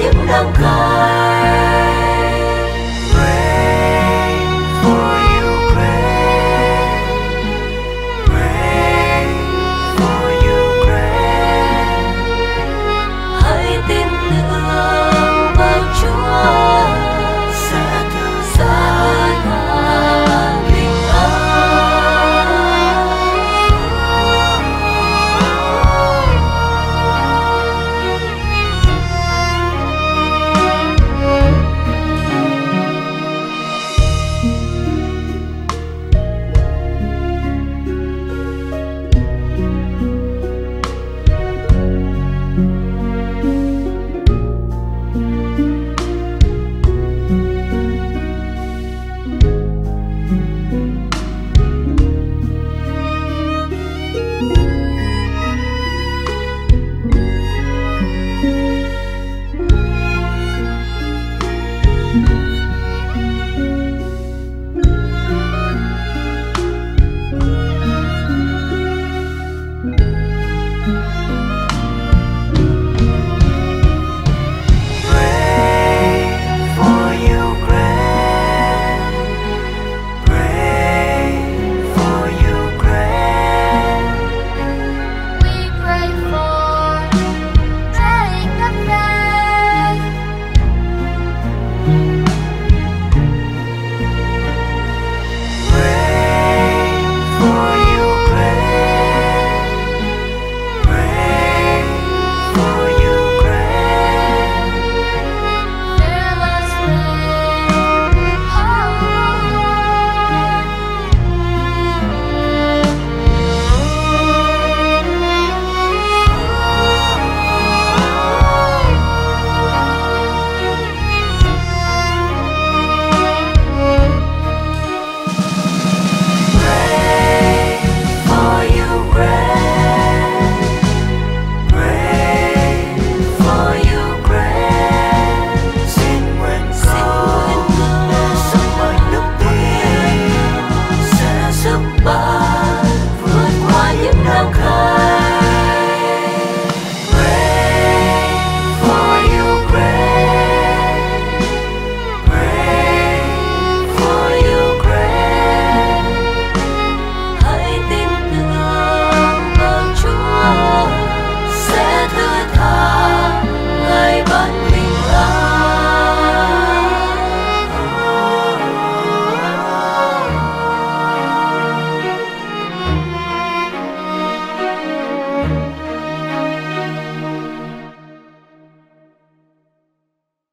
những năm khai